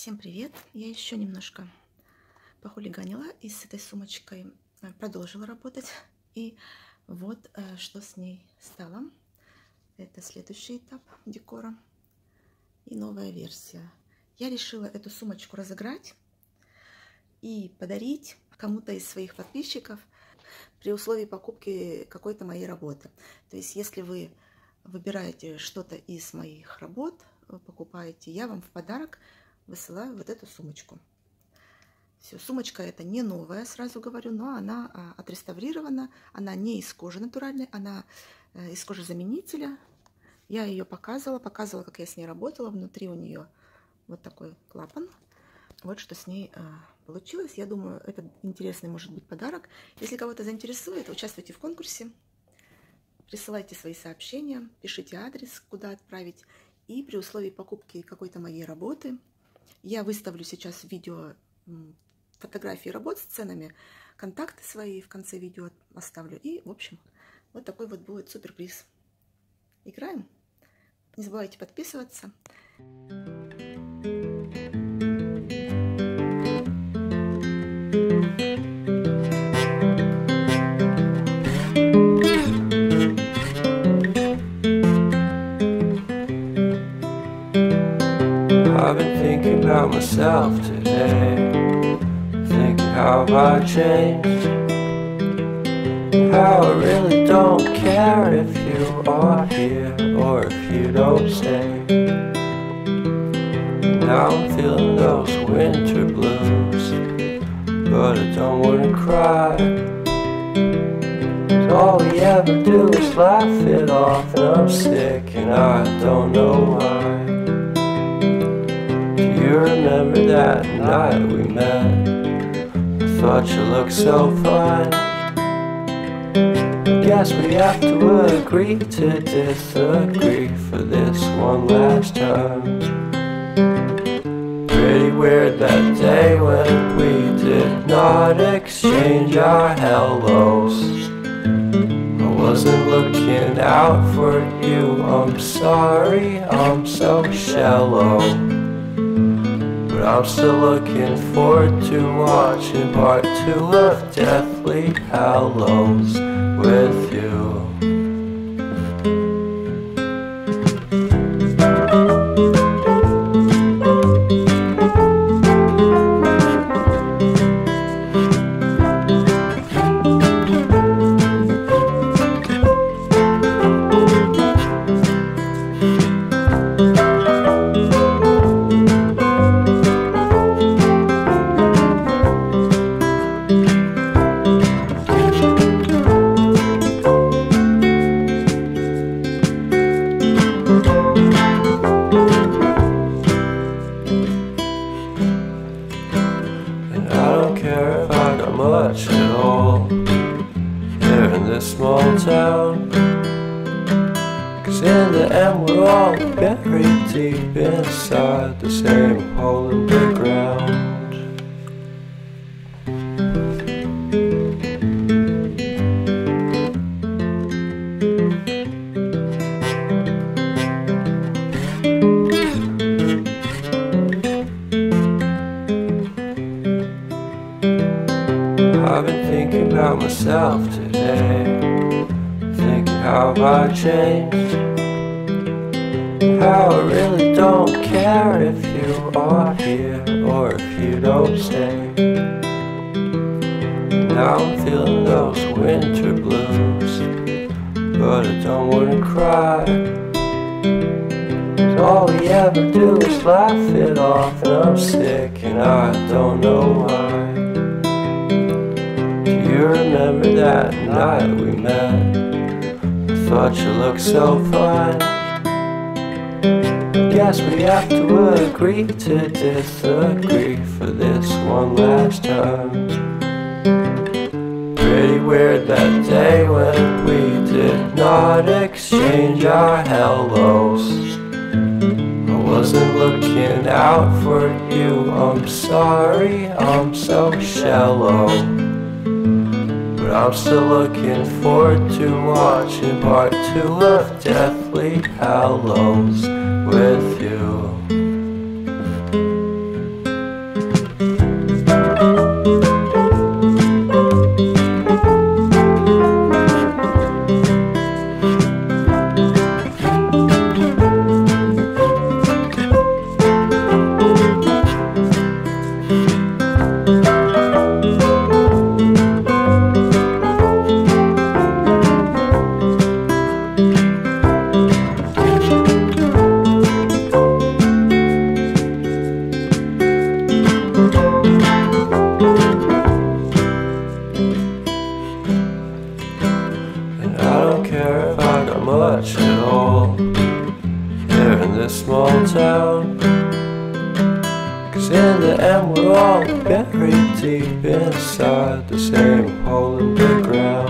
Всем привет! Я еще немножко похулиганила и с этой сумочкой э, продолжила работать. И вот э, что с ней стало. Это следующий этап декора и новая версия. Я решила эту сумочку разыграть и подарить кому-то из своих подписчиков при условии покупки какой-то моей работы. То есть, если вы выбираете что-то из моих работ, покупаете, я вам в подарок высылаю вот эту сумочку. Все, сумочка это не новая, сразу говорю, но она а, отреставрирована, она не из кожи натуральной, она э, из кожи заменителя. Я ее показывала, показывала, как я с ней работала. Внутри у нее вот такой клапан. Вот что с ней а, получилось. Я думаю, это интересный может быть подарок. Если кого-то заинтересует, участвуйте в конкурсе. Присылайте свои сообщения, пишите адрес, куда отправить. И при условии покупки какой-то моей работы я выставлю сейчас видео фотографии работ с ценами, контакты свои в конце видео оставлю. И, в общем, вот такой вот будет суперприз. Играем? Не забывайте подписываться. I've been thinking about myself today. Thinking how I changed. How I really don't care if you are here or if you don't stay. Now I'm feeling those winter blues. But I don't wanna cry. All we ever do is laugh it off, and I'm sick, and I don't know why you remember that night we met? Thought you looked so fine. Guess we have to agree to disagree for this one last time. Pretty weird that day when we did not exchange our hellos. I wasn't looking out for you, I'm sorry, I'm so shallow. But I'm still looking forward to watching part two of Deathly Hallows with you. Much at all Here in this small town. Cause in the end we're all buried deep inside the same hole in the ground myself today. Thinking how I changed. How I really don't care if you are here or if you don't stay. Now I'm feeling those winter blues. But I don't wanna cry. All we ever do is laugh it off, and I'm sick, and I don't know why. Remember that night we met? Thought you looked so fine. Guess we have to agree to disagree for this one last time. Pretty weird that day when we did not exchange our hellos. I wasn't looking out for you, I'm sorry, I'm so shallow. But I'm still looking forward to watching part two of Deathly Hallows with you. Much at all here in this small town. Cause in the end, we're all buried deep inside the same hole in the ground.